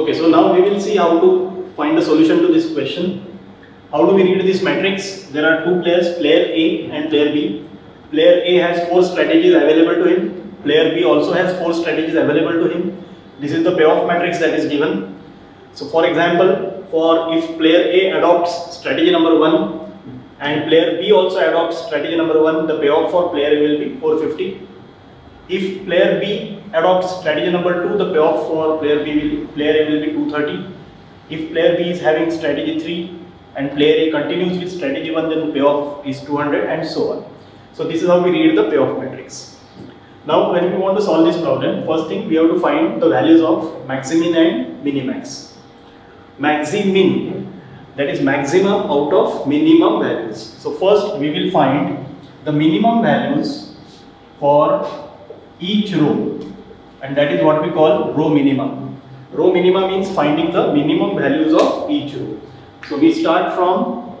Okay, so now we will see how to find the solution to this question. How do we read this matrix? There are two players, player A and player B. Player A has four strategies available to him. Player B also has four strategies available to him. This is the payoff matrix that is given. So for example, for if player A adopts strategy number 1 and player B also adopts strategy number 1, the payoff for player A will be 450. If player B adopts strategy number 2, the payoff for player B will, player A will be 230. If player B is having strategy 3 and player A continues with strategy 1, then payoff is 200 and so on. So this is how we read the payoff matrix. Now when we want to solve this problem, first thing we have to find the values of maximin and minimax. Maximin, that is maximum out of minimum values. So first we will find the minimum values for each row and that is what we call row minimum. Row minima means finding the minimum values of each row. So we start from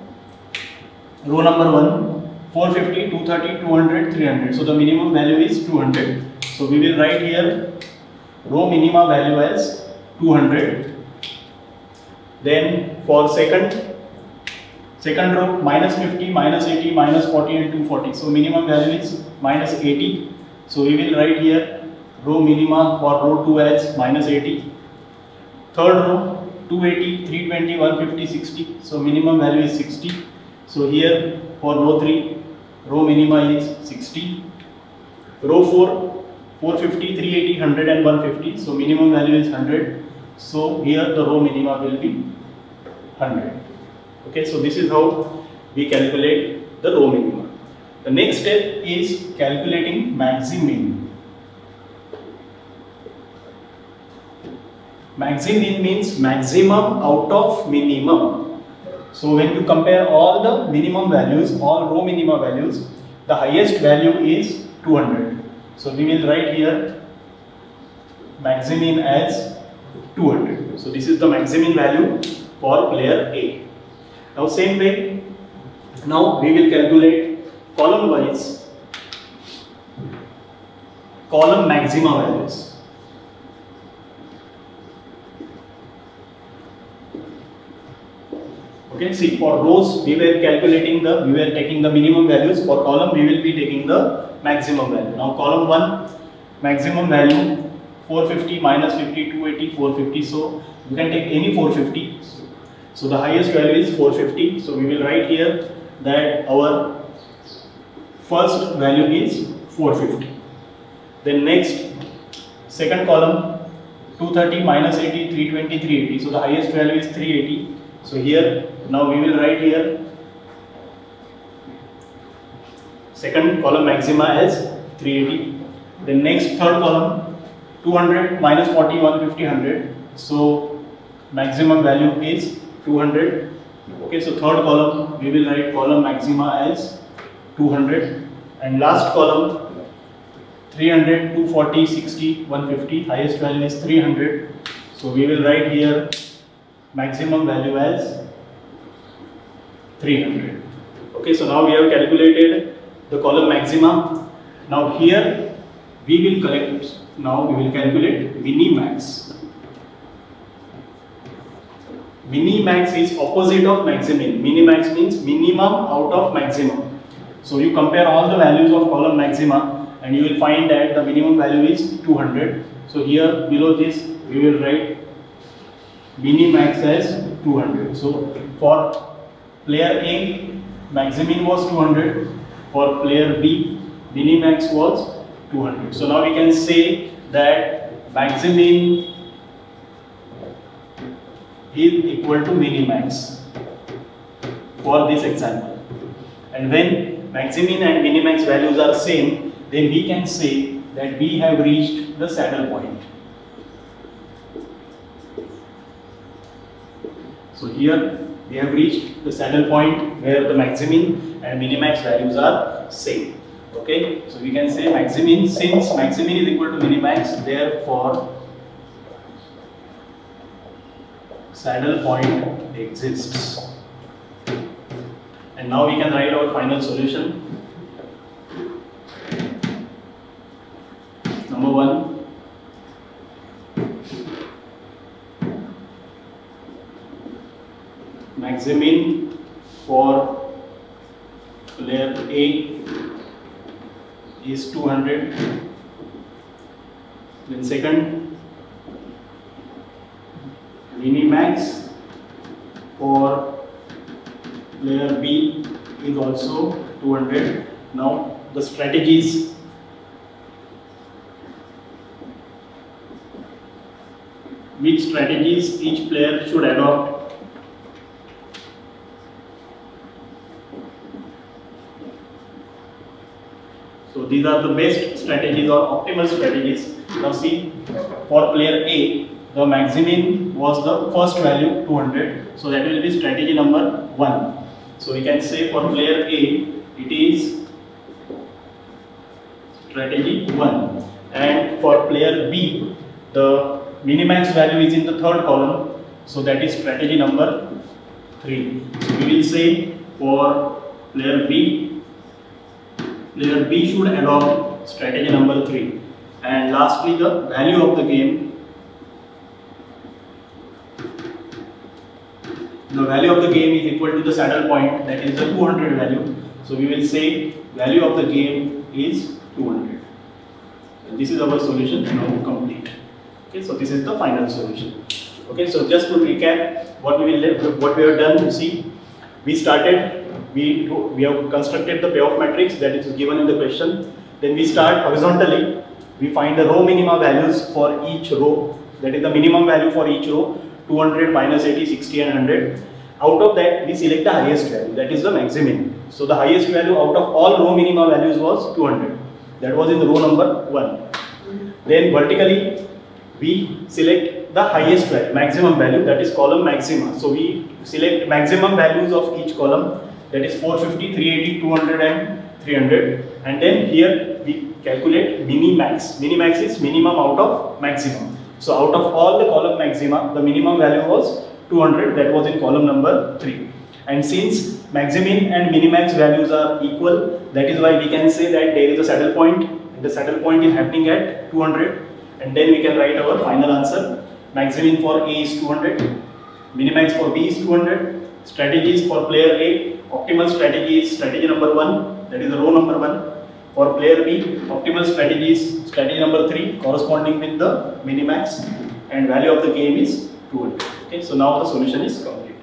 row number 1 450, 230, 200, 300. So the minimum value is 200. So we will write here row minima value as 200. Then for second, second row minus 50, minus 80, minus 40 and 240. So minimum value is minus 80. So we will write here row minima for row 2 as minus 80. Third row 280, 320, 150, 60. So minimum value is 60. So here for row 3 row minima is 60 row 4 450 380 100 and 150 so minimum value is 100 so here the row minima will be 100 okay so this is how we calculate the row minima the next step is calculating maximin maximin means maximum out of minimum so when you compare all the minimum values, all row minima values, the highest value is 200. So we will write here maximin as 200. So this is the maximin value for player A. Now same way, now we will calculate column wise column maxima values. Okay see for rows we were calculating the we were taking the minimum values. For column we will be taking the maximum value. Now column 1 maximum value 450 minus 50 280 450 so you can take any 450 so the highest value is 450 so we will write here that our first value is 450 then next second column 230 minus 80 320 380 so the highest value is 380 so here now we will write here. Second column maxima as 380 then next third column 200 minus 40 150 100 so maximum value is 200 okay so third column we will write column maxima as 200 and last column 300 240 60 150 highest value is 300 so we will write here maximum value as 300 okay so now we have calculated the column maxima now here we will collect now we will calculate minimax. Minimax is opposite of maximin minimax means minimum out of maximum. So you compare all the values of column maxima and you will find that the minimum value is 200 so here below this we will write minimax as 200 so for player A maximin was 200 for player B minimax was 200 so now we can say that maximin is equal to minimax for this example. And when maximin and minimax values are same then we can say that we have reached the saddle point so here we have reached the saddle point where the maximin and minimax values are same. Okay, so we can say maximin since maximin is equal to minimax, therefore saddle point exists. And now we can write our final solution. Number one, maximin for player A is 200 then second minimax for player B is also 200 now the strategies. Which strategies each player should adopt So these are the best strategies or optimal strategies. Now see, for player A, the maximin was the first value 200. So that will be strategy number 1. So we can say for player A, it is strategy 1. And for player B, the minimax value is in the third column. So that is strategy number 3. So we will say for player B, player B should adopt strategy number 3 and lastly the value of the game. The value of the game is equal to the saddle point that is the 200 value. So we will say value of the game is 200 and this is our solution now complete. Okay so this is the final solution. Okay so just to recap what we will what we have done you see we started we, we have constructed the payoff matrix that is given in the question. Then we start horizontally. We find the row minima values for each row. That is the minimum value for each row. 200, minus 80, 60 and 100. Out of that, we select the highest value. That is the maximum. So the highest value out of all row minima values was 200. That was in the row number 1. Then vertically, we select the highest value, maximum value, that is column maxima. So we select maximum values of each column that is 450, 380, 200 and 300 and then here we calculate minimax. Minimax is minimum out of maximum. So out of all the column maxima, the minimum value was 200 that was in column number 3. And since maximin and minimax values are equal, that is why we can say that there is a saddle point the saddle point is happening at 200 and then we can write our final answer. Maximin for A is 200, minimax for B is 200, strategies for player A optimal strategy is strategy number 1 that is row number 1 for player B optimal strategy is strategy number 3 corresponding with the minimax and value of the game is 200 okay so now the solution is complete